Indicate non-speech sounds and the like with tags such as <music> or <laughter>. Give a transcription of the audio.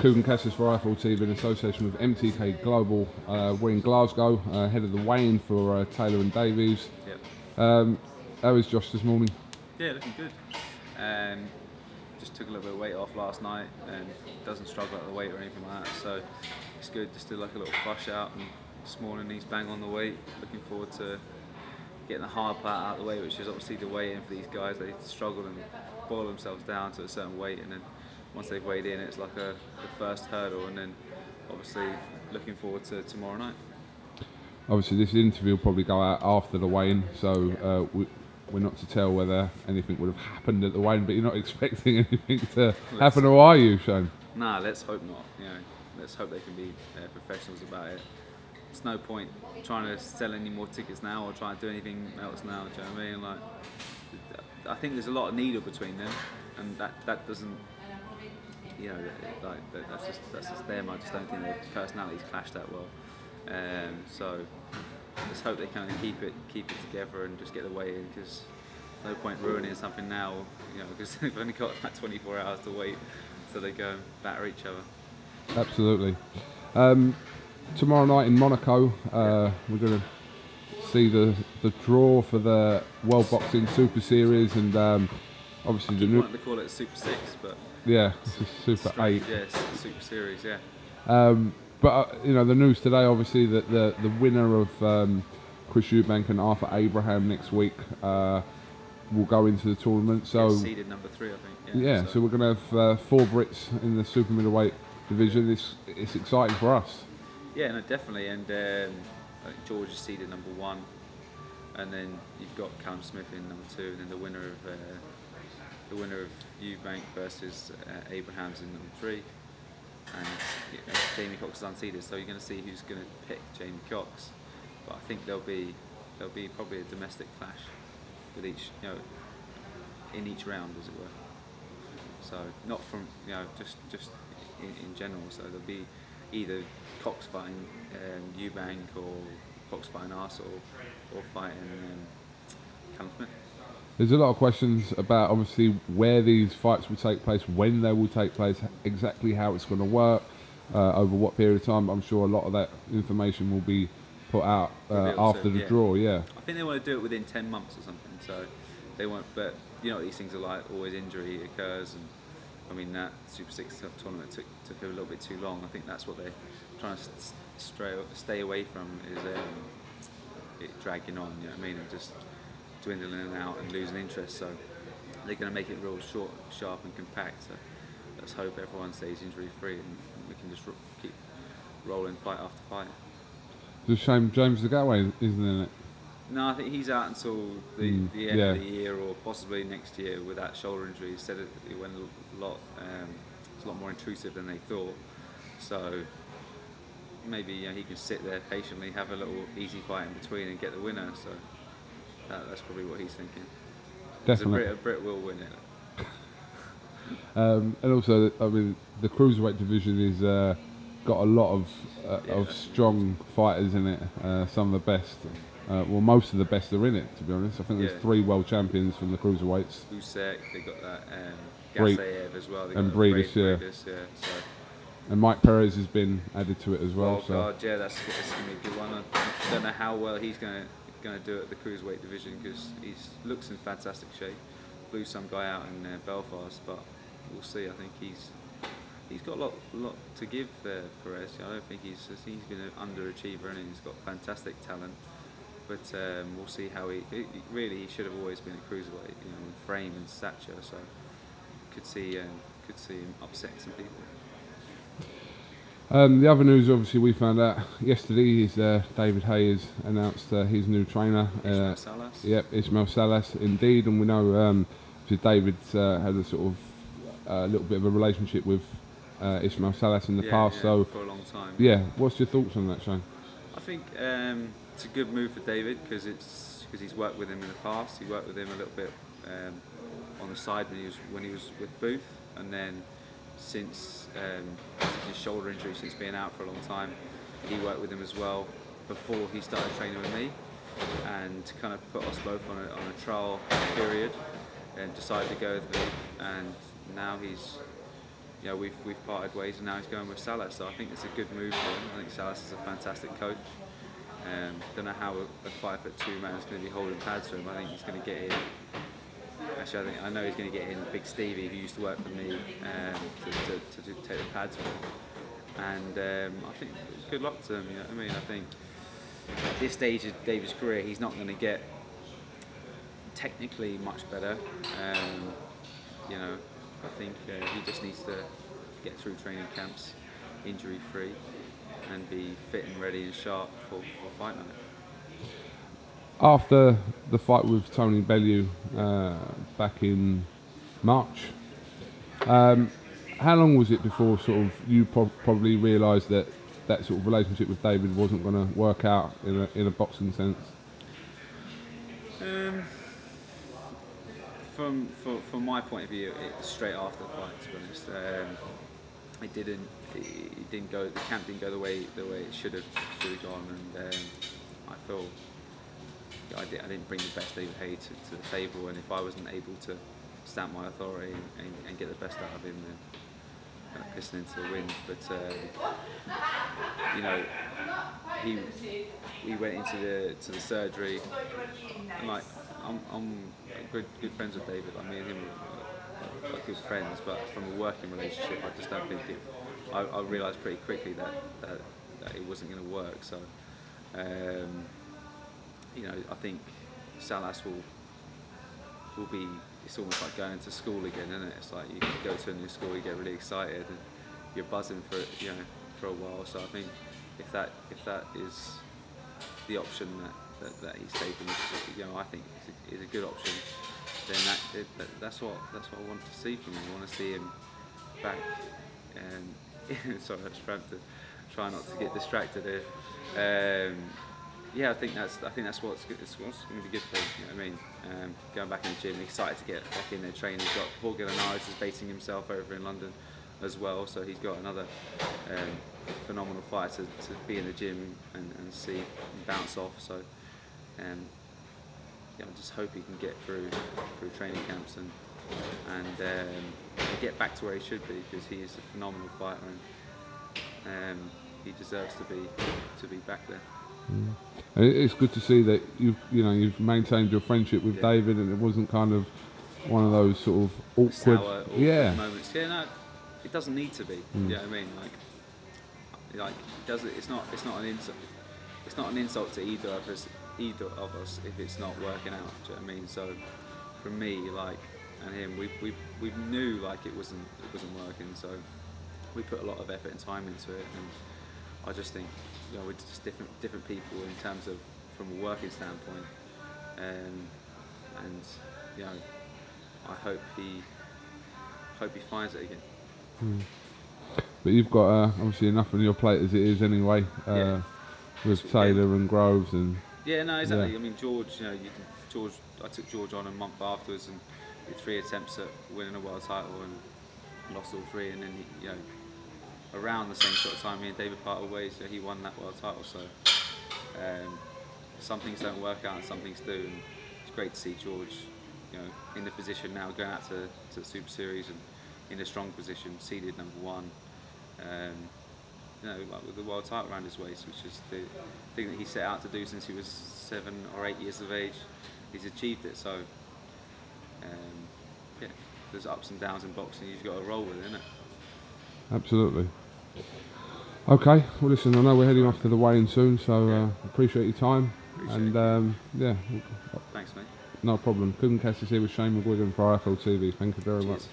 Kugan Cassius for IFL TV in association with MTK Global. Uh, we're in Glasgow, uh, ahead of the weigh-in for uh, Taylor and Davies. Yep. Um, how is Josh this morning? Yeah, looking good. Um, just took a little bit of weight off last night and doesn't struggle at the weight or anything like that. So it's good just to like a little flush out. And this morning he's bang on the weight. Looking forward to getting the hard part out of the way, which is obviously the weigh in for these guys. They struggle and boil themselves down to a certain weight, and then once they've weighed in, it's like a the first hurdle, and then obviously looking forward to tomorrow night. Obviously, this interview will probably go out after the weigh-in, so uh, we, we're not to tell whether anything would have happened at the weigh-in, but you're not <laughs> expecting anything to happen, or are you, Shane? Nah, let's hope not. You know, let's hope they can be uh, professionals about it. It's no point trying to sell any more tickets now or trying to do anything else now. Do you know what I mean? Like, I think there's a lot of needle between them, and that that doesn't. You know, like that's just that's just them. I just don't think their personalities clash that well. Um, so let's hope they kind of keep it keep it together and just get the weigh in because no point ruining something now. You know, because <laughs> they've only got like 24 hours to wait until they go and batter each other. Absolutely. Um, tomorrow night in Monaco, uh, we're going to see the, the draw for the World Boxing Super Series, and um, obviously the new, wanting to call it Super Six, but yeah, <laughs> Super Eight. Yeah, Super Series. Yeah. Um, but uh, you know the news today, obviously that the the winner of um, Chris Eubank and Arthur Abraham next week uh, will go into the tournament. So seeded number three, I think. yeah, so, we're going to have uh, four Brits in the super middleweight division. It's it's exciting for us. yeah, no, definitely. And um, George is seeded number one, and then you've got Cam Smith in number two, and then the winner of uh, the winner of Eubank versus uh, Abraham's in number three, and you know, Jamie Cox is unseeded. So you're going to see who's going to pick Jamie Cox. But I think there'll be there'll be probably a domestic clash with each you know in each round, as it were. So not from you know just just in, in general. So there'll be either Cox fighting um, Eubank or Cox fighting us or or fighting um, Callum Smith. There's a lot of questions about obviously where these fights will take place, when they will take place, exactly how it's going to work, uh, over what period of time. I'm sure a lot of that information will be put out uh, after soon, the yeah. draw. Yeah. I think they want to do it within 10 months or something. So they want, but you know what these things are like. Always injury occurs, and I mean that Super Six tournament took took a little bit too long. I think that's what they're trying to stray, stay away from is um, it dragging on. You know what I mean? And just dwindling and out and losing interest. So they're going to make it real short, sharp, and compact. So let's hope everyone stays injury free and we can just keep rolling fight after fight. It's a shame James DeGale isn't in it. No, I think he's out until the, Mm, the end yeah. of the year or possibly next year with that shoulder injury. He said it, it went a lot, um, it's a lot more intrusive than they thought. So maybe you know, he can sit there patiently, have a little easy fight in between, and get the winner. So that, that's probably what he's thinking. 'Cause A Definitely. Brit, a Brit will win it. <laughs> Um, and also, I mean, the cruiserweight division is uh, got a lot of uh, Yeah. of strong fighters in it. Uh, some of the best. Uh, well, most of the best are in it. To be honest, I think there's Yeah. three world champions from the cruiserweights. Usyk, they got that um, Gassiev as well. They and got Briedis, Bre- yeah. Briedis, yeah. So. And Mike Perez has been added to it as well. oh so God, yeah, that's, that's gonna be a good one. I don't know how well he's gonna gonna do at the cruiserweight division because he looks in fantastic shape. Blew some guy out in uh, Belfast, but we'll see. I think he's he's got a lot lot to give there, Perez. I don't think he's he's been an underachiever and he's got fantastic talent. But um, we'll see how he, he really he should have always been a cruiserweight, you know, frame and stature. So could see um, could see him upset some people. Um, the other news, obviously, we found out yesterday is uh, David Haye's announced uh, his new trainer. Ishmael Uh, Salas. yep, Ismael Salas, indeed, and we know um, obviously David uh, had a sort of a little bit of a relationship with uh, Ismael Salas in the Yeah, past. yeah, so, for a long time. yeah, what's your thoughts on that, Shane? I think um, it's a good move for David because it's because he's worked with him in the past. He worked with him a little bit um, on the side when he was when he was with Booth, and then since um, his shoulder injury, since being out for a long time, he worked with him as well before he started training with me, and kind of put us both on a, on a trial period, and decided to go with me, and now he's you know, we've we've parted ways, and now he's going with Salas. So I think it's a good move for him. I think Salas is a fantastic coach. Um, don't know how a, a five foot two man is going to be holding pads for him. I think he's going to get in. Actually, I think I know he's going to get in Big Stevie, who used to work for me, um, to, to, to, take the pads for him. And um, I think good luck to him. You know I mean? I think at this stage of David's career, he's not going to get technically much better. Um, you know, I think uh, he just needs to get through training camps injury free and be fit and ready and sharp for, for fight night. After the fight with Tony Bellew uh, back in March, um, how long was it before sort of you pro- probably realised that that sort of relationship with David wasn't going to work out in a, in a boxing sense? Um, from, from my point of view, it straight after the fight. To be honest, um, it didn't it didn't go the camp didn't go the way the way it should have should have gone, and um, I feel I, did, didn't bring the best David Haye to, to the table, and if I wasn't able to stamp my authority and, and, and get the best out of him, then kind of pissing into the wind. But uh, you know, he we went into the to the surgery, and like I'm, I'm good good friends with David. Like me and him are, are good friends, but from a working relationship, I just don't think it. I, I realised pretty quickly that, that that it wasn't going to work. So. Um, you know, I think Salas will will be. It's almost like going to school again, isn't it? It's like you go to a new school, you get really excited, and you're buzzing for it, you know, for a while. So I think if that if that is the option that, that, that he's taken, you know, I think is a, good option, then that, that that's what that's what I want to see from him. I want to see him back. And <laughs> sorry, I just trying to try not to get distracted here. Um, yeah, I think that's I think that's what's, what's going to be good for. You know I mean? Um, going back in the gym, excited to get back in there training. He's got Paul Gillinaris is basing himself over in London as well, so he's got another um, phenomenal fight to, to be in the gym and, and see and bounce off. So um, yeah, I just hope he can get through through training camps and and, um, get back to where he should be because he is a phenomenal fighter and um, he deserves to be to be back there. Mm. It's good to see that you've you know you've maintained your friendship with Yeah. David, and it wasn't kind of one of those sort of awkward, sour, awkward yeah, moments. Yeah, no, it doesn't need to be. Mm. You know what I mean? Like, like it does it? It's not. It's not an insult. It's not an insult to either of us. Either of us, if it's not working out. Do you know what I mean? So, for me, like, and him, we we we knew like it wasn't it wasn't working. So, we put a lot of effort and time into it, and I just think, you know, we're just different different people in terms of from a working standpoint, um, and you know, I hope he hope he finds it again. but you've got uh, obviously enough on your plate as it is anyway, uh, Yeah. with That's- Taylor and Groves and Yeah, no, exactly. Yeah. I mean, George, you know, you can, George. I took George on a month afterwards and did three attempts at winning a world title and lost all three. And then, you know, around the same sort of time, me and David parted ways. So he won that world title. So um, some things don't work out and some things do. And it's great to see George, you know, in the position now, going out to, to the Super Series and in a strong position, seeded number one. Um, you know, like with the world title around his waist, which is the thing that he set out to do since he was seven or eight years of age. He's achieved it. So, um, yeah, there's ups and downs in boxing. You've got to roll with it, absolutely. Okay, well listen, I know we're heading off to the weigh-in soon, so uh, appreciate your time, Appreciate and um, yeah, Thanks, mate. no problem. Kugan Cassius here with Shane McGuigan for IFL TV. Thank you very much. Cheers.